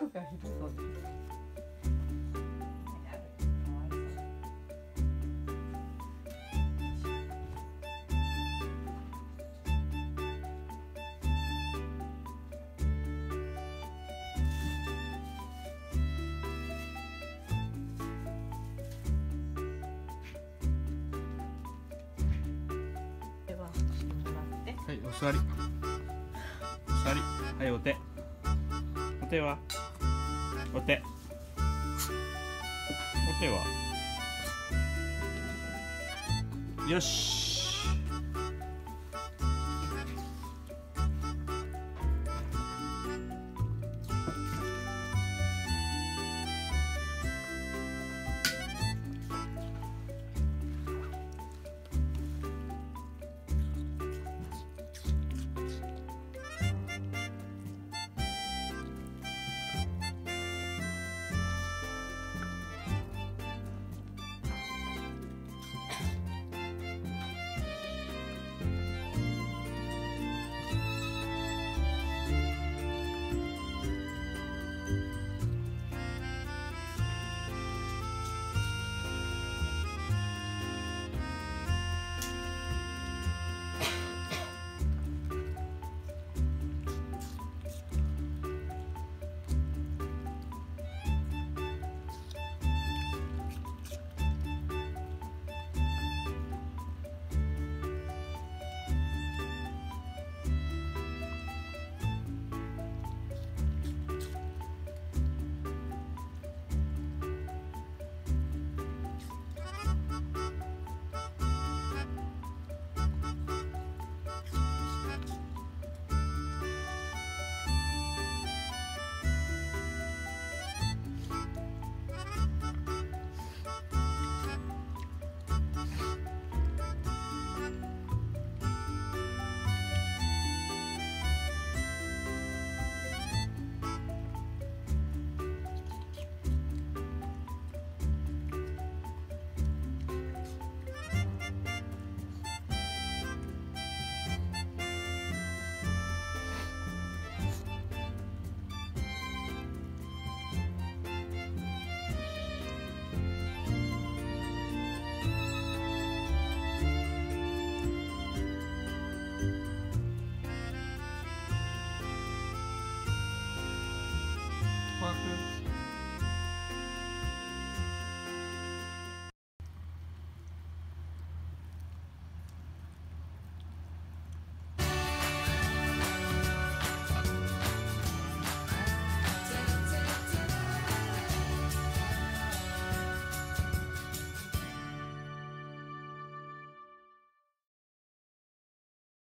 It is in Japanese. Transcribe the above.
猫がいるそうですはいお座り。お座り。はいお手。お手は？お手。お手は。よし。